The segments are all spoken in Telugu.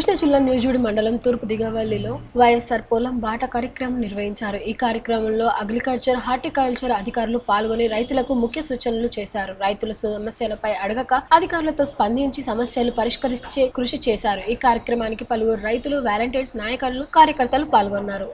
కృష్ణా జిల్లా న్యూజుడి మండలం తూర్పు దిగవల్లిలో వైఎస్ఆర్ పొలం బాట కార్యక్రమం నిర్వహించారు. ఈ కార్యక్రమంలో అగ్రికల్చర్ హార్టికల్చర్ అధికారులు పాల్గొని రైతులకు ముఖ్య సూచనలు చేశారు. రైతుల సమస్యలపై అడగక అధికారులతో స్పందించి సమస్యలు పరిష్కరించే కృషి చేశారు. ఈ కార్యక్రమానికి పలువురు రైతులు వాలంటీర్స్ నాయకులు కార్యకర్తలు పాల్గొన్నారు.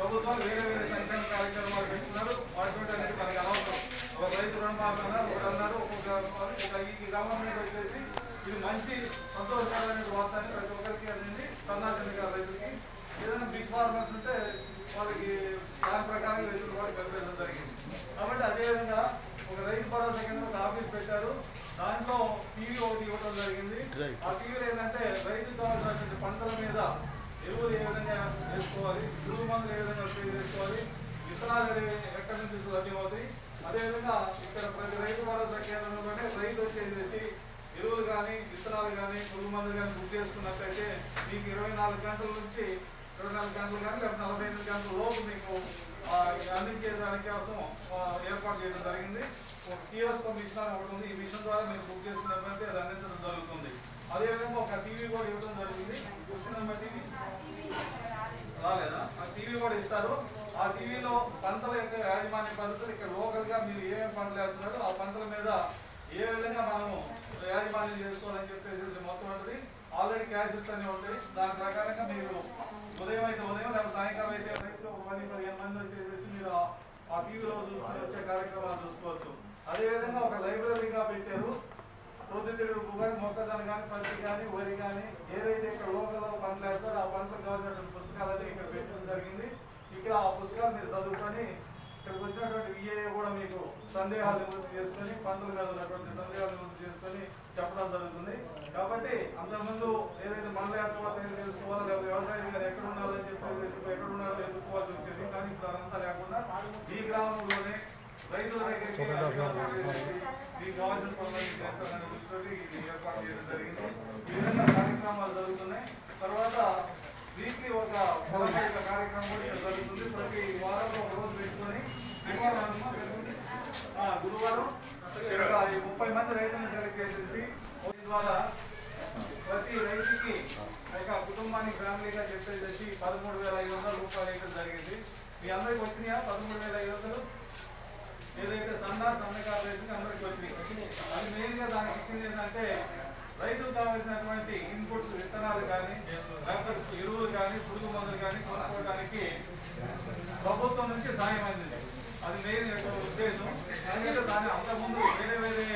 ప్రభుత్వం వేరే వేరే ప్రభుత్వాలు వాళ్ళు కార్యక్రమాలు పెట్టుకున్నారు వాటి అనేది మనకి అనవసరం ఒక రైతు రుణమాఫీ అన్నారు ఒకటి అన్నారు ఒక ఒక ఈ గవర్నమెంట్ వచ్చేసి ఇది మంచి సంతోషకరమైన వార్తని ప్రతి ఒక్కరికి అందింది. సన్నాసిన రైతులకి. ఏదైనా బిగ్ ఫార్మర్స్ ఉంటే వాళ్ళకి దాని ప్రకారం రైతులు కూడా కలిపేయడం జరిగింది. కాబట్టి అదేవిధంగా ఒక రైతు భరోసా కింద ఒక ఆఫీస్ పెట్టారు. దాంట్లో టీవీ ఒకటి ఇవ్వడం జరిగింది. ఆ టీవీలో ఏంటంటే రైతు కావాల్సినటువంటి పంటల మీద ఎరువులు ఏ విధంగా వేసుకోవాలి పురుగు మందులు ఏ విధంగా చేసుకోవాలి విత్తనాలు అనేవి ఎక్కడి నుంచి లభ్యమవుతాయి అదేవిధంగా ఇక్కడ ప్రతి రైతు భరోసా కేంద్రంలోనే రైతు వచ్చేసి ఎరువులు కానీ విత్తనాలు కానీ పురుగు మందులు కానీ బుక్ చేసుకున్నట్లయితే మీకు ఇరవై నాలుగు గంటల నుంచి ఇరవై నాలుగు గంటలు కానీ లేకపోతే నలభై ఎనిమిది గంటల లోపు మీకు ఆ, అందించే దానికి కోసం ఏర్పాటు చేయడం జరిగింది. ఒక కియోస్క్ మిషన్ అని ఒకటి ఉంది. ఈ మిషన్ ద్వారా మీరు బుక్ చేసుకున్నట్లయితే అది అందించడం జరుగుతుంది. అదేవిధంగా ఒక టీవీ కూడా ఇవ్వడం జరిగింది. వచ్చిన టీవీ? రాలేదా? ఆ టీవీ కూడా ఇస్తారు. ఆ టీవీలో పంటల యొక్క యాజమాన్య పద్ధతులు ఇక్కడ లోకల్గా మీరు ఏమేమి పంటలు వేస్తున్నారు ఆ పంటల మీద ఏ విధంగా మనము యాజమాన్యం చేసుకోవాలని చెప్పేసి మొత్తం ఉంటుంది ఆల్రెడీ క్యాషెస్ అన్ని ఉంటాయి. దాని ప్రకారంగా మీరు ఉదయం అయితే ఉదయం లేకపోతే సాయంకాలం అయితే రైతులు ఒక పది పదిహేను మంది వచ్చేసి మీరు ఆ- టీవీలో చూసుకుని వచ్చే కార్యక్రమాలు చూసుకోవచ్చు. అదేవిధంగా ఒక లైబ్రరీగా పెట్టారు. పొద్దుతిరుగుడు కానీ మొక్కజొన్న కానీ పత్తి కానీ వరి కానీ ఏదైతే ఇక్కడ లోకల్లో పంటలు వేస్తారో ఆ పంటలకు కావాల్సినటువంటి పుస్తకాలన్నీ ఇక్కడ పెట్టడం జరిగింది. ఇక్కడ ఆ పుస్తకాలు మీరు చదువుకొని ఇక్కడికి వచ్చినటువంటి విఏ కూడా మీకు సందేహాలు నివృత్తి చేసుకొని పంటల మీద ఉన్నటువంటి సందేహాలు నివృత్తి చేసుకొని చెప్పడం జరుగుతుంది. కాబట్టి అంతకుముందు ఏదైతే మండల ఏర్పాటు తెలుసుకోవాలో లేదా వ్యవసాయం గారు ఎక్కడ ఉండాలని చెప్పి ఎక్కడ ఉన్నారో ఎదుర్కోవాల్సి వచ్చేది. కానీ ఇప్పుడు అదంతా లేకుండా ఈ గ్రామంలోనే రైతుల దగ్గరికి మీకు కావాల్సిన పనులు చేస్తారనే దృష్టితో ఇది ఏర్పాటు చేయడం జరిగింది. ఈ విధంగా కార్యక్రమాలు జరుగుతున్నాయి. తర్వాత వీక్లీ ఒక కార్యక్రమం కూడా జరుగుతుంది ప్రతి వారంలో ఒక రోజు పెట్టుకొని గురువారం అనుమా పెట్టుకుంటే, ఆ, గురువారం ఇక్కడ ఈ ముప్పై మంది రైతులను సెలెక్ట్ చేసేసి ద్వారా ప్రతి రైతుకి ఒక కుటుంబానికి ఫ్యామిలీగా చెప్పేసి పదమూడు వేల ఐదు వందల రూపాయలు అయితే జరిగింది. మీ అందరికి వచ్చినాయా? పదమూడు వేల ఐదు వందలు? ఏదైతే సన్నా సన్నకారు రైతుకి అందరికి వచ్చినాయి. అది మెయిన్గా దానికి ఇచ్చింది ఏంటంటే రైతులు కావాల్సినటువంటి ఇన్పుట్స్ విత్తనాలు కానీ లేకపోతే ఎరువులు కానీ పురుగు మందులు కానీ కొనుక్కోవడానికి ప్రభుత్వం నుంచి సాయం అందింది. అది మెయిన్ ఉద్దేశం. ఎందుకంటే దాని అంతకుముందు వేరే వేరే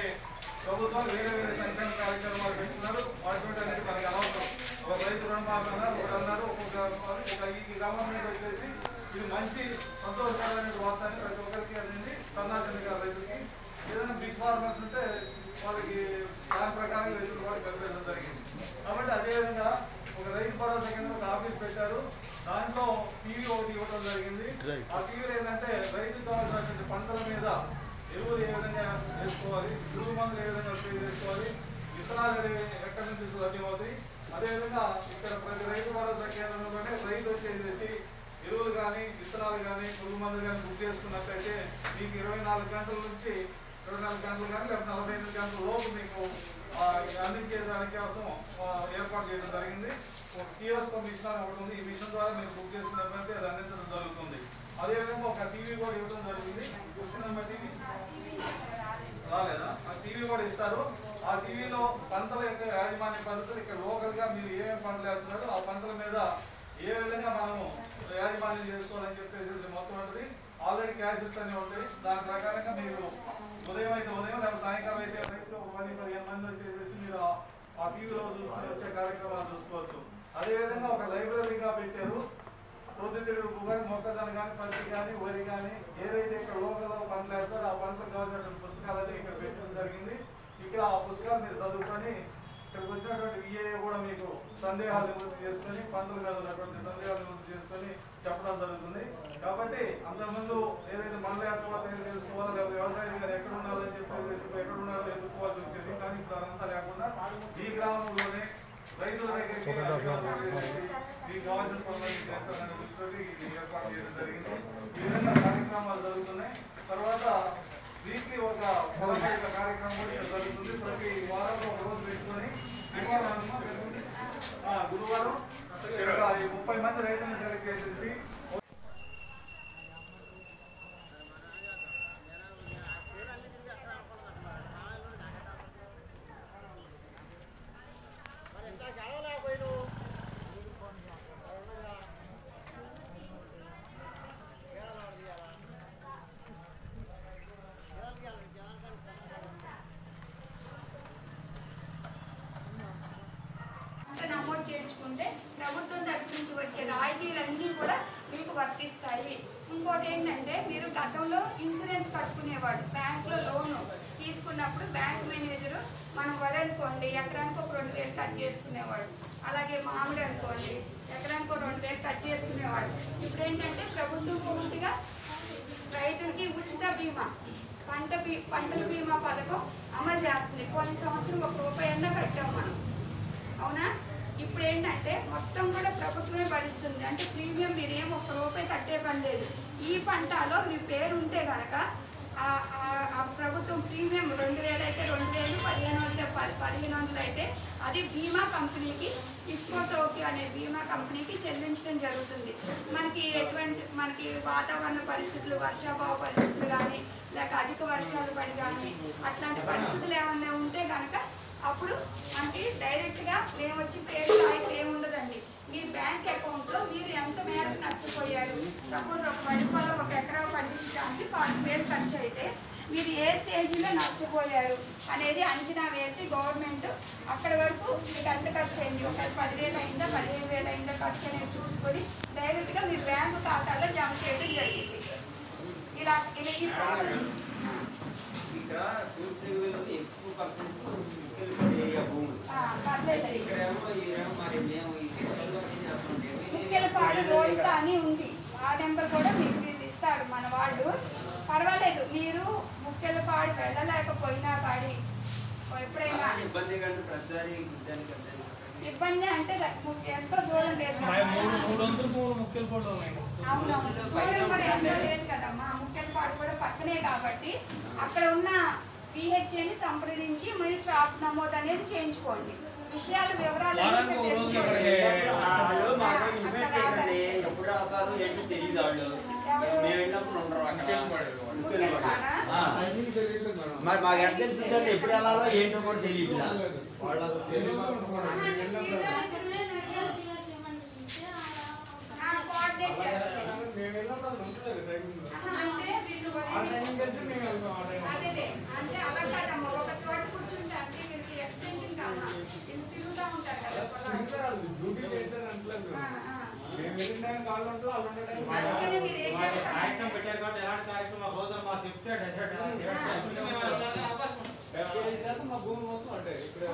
ప్రభుత్వాలు వేరే వేరే సంక్షేమ కార్యక్రమాలు పెట్టుకున్నారు వాటి అనేది మనకి అనవసరం. ఒక రైతు రుణమాఫీ అన్నారు ఒకటి అన్నారు ఒక ఈ గవర్నమెంట్ వచ్చేసి ఇది మంచి సంతోషకరమైన వార్తని ప్రతి ఒక్కరికి అందింది. సన్నాసిన రైతులకి. ఏదైనా బిగ్ ఫార్మర్స్ ఉంటే వాళ్ళకి దాని ప్రకారం రైతులు కూడా కల్పించడం జరిగింది. కాబట్టి అదేవిధంగా ఒక రైతు భరోసా కేంద్రం ఒక ఆఫీస్ పెట్టారు. దాంట్లో టీవీ ఒకటి ఇవ్వడం జరిగింది. ఆ టీవీలో ఏంటంటే రైతు కావాల్సినటువంటి పంటల మీద ఎరువులు ఏ విధంగా వేసుకోవాలి? పురుగు మందులు ఏ విధంగా స్ప్రే చేసుకోవాలి? విత్తనాలు ఎక్కడి నుంచి లభ్యమవుతాయి అదేవిధంగా ఇక్కడ ప్రతి రైతు భరోసా కేంద్రంలోనే రైతు వచ్చేసి ఎరువులు కానీ విత్తనాలు కానీ పురుగు మందులు కానీ బుక్ చేసుకున్నట్లయితే మీకు ఇరవై నాలుగు గంటల నుంచి ఇరవై నాలుగు గంటలు కానీ లేకపోతే నలభై ఎనిమిది గంటల లోపు మీకు ఆ, అందించే దానికి కోసం ఏర్పాటు చేయడం జరిగింది. ఒక కియోస్క్ మిషన్ అని ఒకటి ఉంది. ఈ మిషన్ ద్వారా మీరు బుక్ చేసుకున్నట్లయితే అది అందించడం జరుగుతుంది. అదేవిధంగా ఒక టీవీ కూడా ఇవ్వడం జరిగింది. వచ్చిన టీవీ రాలేదా? ఆ టీవీ కూడా ఇస్తారు. ఆ టీవీలో పంటల యొక్క యాజమాన్య పద్ధతులు ఇక్కడ లోకల్గా మీరు ఏమేమి పంటలు వేస్తున్నారు ఆ పంటల మీద ఏ విధంగా మనము యాజమాన్యం చేసుకోవాలని చెప్పేసి మొత్తం ఉంటుంది ఆల్రెడీ క్యాషెస్ అన్ని ఉంటాయి. దాని ప్రకారంగా మీరు ఉదయం అయితే ఉదయం లేదా సాయంకాలం అయితే రైతులు ఒక పది పదిహేను మంది వచ్చేసి మీరు ఆ- ఆ టీవీలో చూసుకుని వచ్చే కార్యక్రమాలు చూసుకోవచ్చు. అదేవిధంగా ఒక లైబ్రరీగా పెట్టారు. పొద్దుతిరుగుడు కానీ మొక్కజొన్న కానీ పత్తి కానీ వరి కానీ ఏదైతే ఇక్కడ లోకల్లో పంటలు వేస్తారో ఆ పంటలకు కావాల్సినటువంటి పుస్తకాలన్నీ ఇక్కడ పెట్టడం జరిగింది. ఇక్కడ ఆ పుస్తకాలు మీరు చదువుకొని ఇక్కడికి వచ్చినటువంటి విఏ కూడా మీకు సందేహాలు నివృత్తి చేసుకొని పంటల మీద ఉన్నటువంటి సందేహాలు నివృత్తి చేసుకొని చెప్పడం జరుగుతుంది. కాబట్టి అంతకుముందు ఏదైతే మండల ఏర్పాటు తెలుసుకోవాలో లేదా వ్యవసాయం గారు ఎక్కడ ఉండాలని చెప్పి ఎక్కడ ఉండాలో ఎదుర్కోవాల్సి వచ్చేది. కానీ ఇప్పుడు అదంతా లేకుండా ఈ గ్రామంలోనే రైతుల దగ్గరికి ఈ కావాల్సిన పనులన్నీ చేస్తారనే దృష్టిలో ఇది ఏర్పాటు జరిగింది. ఈ కార్యక్రమాలు జరుగుతున్నాయి. తర్వాత వీక్లీ ఒక ఫలమైన కార్యక్రమం జరుగుతుంది. ప్రతి వారంలో ఒక రోజు పెట్టుకొని గురువారం ముప్పై మంది రైతులను సెలెక్ట్ చేసేసి ఏంటంటే ప్రభుత్వం తరఫు నుంచి వచ్చే రాయితీలన్నీ కూడా మీకు వర్తిస్తాయి. ఇంకోటి ఏంటంటే మీరు గతంలో ఇన్సూరెన్స్ కట్టుకునేవాడు బ్యాంకులో లోను తీసుకున్నప్పుడు బ్యాంక్ మేనేజరు మనం వరి అనుకోండి ఎకరానికి ఒక రెండు వేలు కట్ చేసుకునేవాడు. అలాగే మామిడి అనుకోండి ఎకరానికి ఒక రెండు వేలు కట్ చేసుకునేవాడు. ఇప్పుడు ఏంటంటే ప్రభుత్వం పూర్తిగా రైతులకి ఉచిత బీమా పంట బీ పంటల బీమా పథకం అమలు చేస్తుంది. పోయిన సంవత్సరం ఒక రూపాయి అన్నా కట్టాం మనం. అవునా? ఇప్పుడు ఏంటంటే మొత్తం కూడా ప్రభుత్వమే భరిస్తుంది. అంటే ప్రీమియం మీరేం ఒక్క రూపాయి కట్టే పని లేదు. ఈ పంటలో మీ పేరు ఉంటే కనుక ఆ- ఆ ప్రభుత్వం ప్రీమియం రెండు వేలు అయితే రెండు వేలు పదిహేను వందలు పది పదిహేను వందలు అయితే అది బీమా కంపెనీకి ఇఫ్కోటోకి అనే బీమా కంపెనీకి చెల్లించడం జరుగుతుంది. మనకి ఎటువంటి మనకి వాతావరణ పరిస్థితులు వర్షాభావ పరిస్థితులు కానీ లేక అధిక వర్షాలు పడి కానీ అట్లాంటి పరిస్థితులు ఏమన్నా ఉంటే కనుక అప్పుడు మనకి డైరెక్ట్గా మేము వచ్చి పేరు రాయితీ ఏమి ఉండదండి మీ బ్యాంక్ అకౌంట్లో మీరు ఎంత మేరకు నష్టపోయారు? సపోజ్ ఒక వడిపాలో ఒక ఎకరా పండించడానికి పాతి వేలు ఖర్చు అయితే మీరు ఏ స్టేజ్లో నష్టపోయారు అనేది అంచనా వేసి గవర్నమెంట్ అక్కడి వరకు మీకు ఎంత ఖర్చు అయింది? ఒక పదివేలు అయిందా? పదిహేను వేలు అయిందా? ఖర్చు అనేది చూసుకొని డైరెక్ట్గా మీ బ్యాంకు ఖాతాలో జమ చేయడం జరిగింది. ఇలా ఇలా ఈ ప్రాసెస్ ఇక్కడ ముఖ్యలపాడు రోహిత అని ఉంది. ఆ నెంబర్ కూడా మీకు వీళ్ళు ఇస్తారు. మన వాళ్ళు. పర్వాలేదు. మీరు ముఖ్యలపాడు వెళ్ళలేకపోయినా కానీ ఎప్పుడైనా ఇబ్బంది అంటే ఎంతో దూరం లేదు ముక్కలు అవునవును. దూరం కూడా ఎంతో లేదు కదమ్మా ముఖ్యలపాడు కూడా పక్కనే కాబట్టి అక్కడ ఉన్న పిహెచ్ఏని సంప్రదించి మీరు క్రాప్ నమోదు అనేది చేయించుకోండి. విషయాలు వివరాలు. మరి మాకు ఎట్లా తెలుస్తుందంటే ఎప్పుడు వెళ్ళాలో ఏంటో కూడా తెలియదు. అంటే వీళ్ళు అంటే అలా కాదమ్మా ఒక చోట కూర్చుంటే అంటే వీళ్ళకి ఎక్స్టెన్షన్ కామా? వీళ్ళు తిరుగుతూ ఉంటారు కదా పొలాలు. ఆ, ఆ. అందుకనే మీరు ఏం చేస్తారు? కార్యక్రమం పెట్టారు కాబట్టి ఎలాంటి కార్యక్రమం ఆ రోజున మాకు చెప్తే డెసర్ట్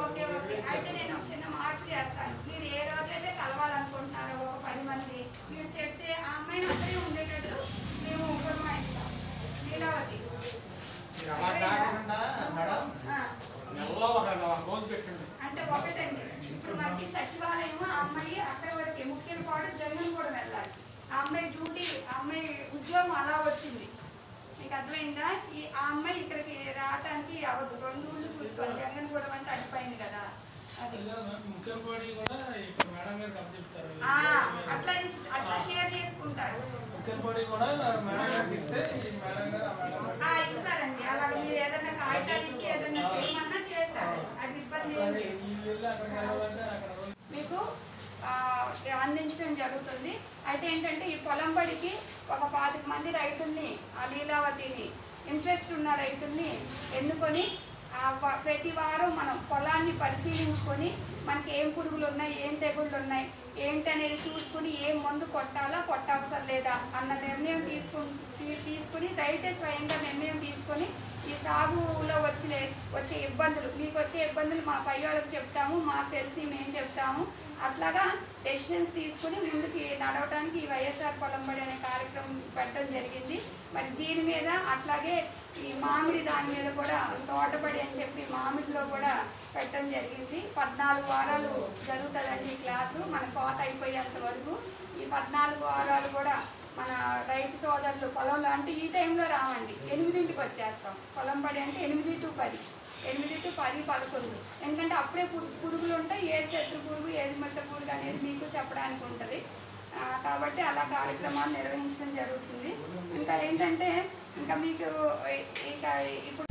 ఓకే ఓకే. అయితే నేను చిన్న మార్పు చేస్తాను. మీరు ఏ రోజైతే మంది మీరు చెప్తే ఆ అమ్మాయిని అక్కడే ఉండేటట్టు మేము పురమాయిస్తాం లీలావతి. అంటే ఒకటండి. ఇప్పుడు మనకి సచివాలయం ఆ అమ్మాయి అక్కడ వరకే ముఖ్యం కూడా జగన్ కూడా వెళ్ళాలి. ఆ అమ్మాయి డ్యూటీ ఆ అమ్మాయి ఉద్యోగం అలా వచ్చింది. మీకు అర్థమైందా? ఈ ఆ అమ్మాయి ఇక్కడికి రావడానికి అవ్వదు రెండు ఊళ్ళు చూసుకోవాలి జగన్ కూడా అంటే అడిపోయింది కదా అది ముఖ్యపడి కూడా ఇప్పుడు మేడం గారు కప్ చెప్తారు ఆ, అట్లా ఇస్- అట్లా షేర్ కూడా మేడం గారికి ఇస్తే మేడం గారు ఇస్తారండి. అలాగే మీరు ఏదైనా కాగితాలు ఇచ్చి ఏదైనా చేయమన్నా చేస్తారు. అది ఇబ్బంది మీకు అందించడం జరుగుతుంది. అయితే ఏంటంటే ఈ పొలం బడికి ఒక పాతిక మంది రైతుల్ని ఆ లీలావతిని ఇంట్రెస్ట్ ఉన్న రైతుల్ని ఎన్నుకొని ప్రతి వారం మనం పొలాన్ని పరిశీలించుకొని మనకి ఏం పురుగులు ఉన్నాయి ఏం తెగుళ్ళు ఉన్నాయి ఏంటి అనేది చూసుకుని ఏం మందు కొట్టాలా కొట్టవసరం లేదా అన్న నిర్ణయం తీసుకుని తీసుకుని రైతే స్వయంగా నిర్ణయం తీసుకొని ఈ సాగులో వచ్చే వచ్చే ఇబ్బందులు మీకు వచ్చే ఇబ్బందులు మా పై వాళ్ళకి చెప్తాము మాకు తెలిసి మేము చెప్తాము. అట్లాగా డెసిషన్స్ తీసుకుని ముందుకి నడవడానికి ఈ వైఎస్ఆర్ పొలంబడి అనే కార్యక్రమం పెట్టడం జరిగింది. మరి దీని మీద అట్లాగే ఈ మామిడి దాని మీద కూడా తోటపడి అని చెప్పి మామిడిలో కూడా పెట్టడం జరిగింది. పద్నాలుగు వారాలు జరుగుతుందండి క్లాసు. మన కోత అయిపోయేంత వరకు ఈ పద్నాలుగు వారాలు కూడా మన రైతు సోదరులు పొలంలో అంటే ఈ టైంలో రావండి. ఎనిమిదింటికి వచ్చేస్తాం. పొలం పడి అంటే ఎనిమిది టు పది. ఎనిమిది టు పది పదకొండు. ఎందుకంటే అప్పుడే పు- పురుగులు ఉంటాయి. ఏది శత్రు పురుగు ఏది మిట్ట పురుగు అనేది మీకు చెప్పడానికి ఉంటుంది. కాబట్టి అలా కార్యక్రమాలు నిర్వహించడం జరుగుతుంది. ఇంకా ఏంటంటే ఇంకా మీకు ఇంకా ఇప్పుడు